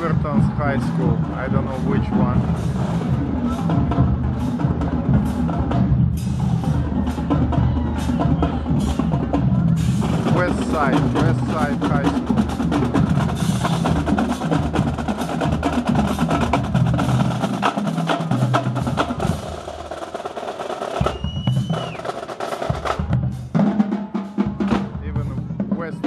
Riverton's High School. I don't know which one. West Side, West Side High School. Even West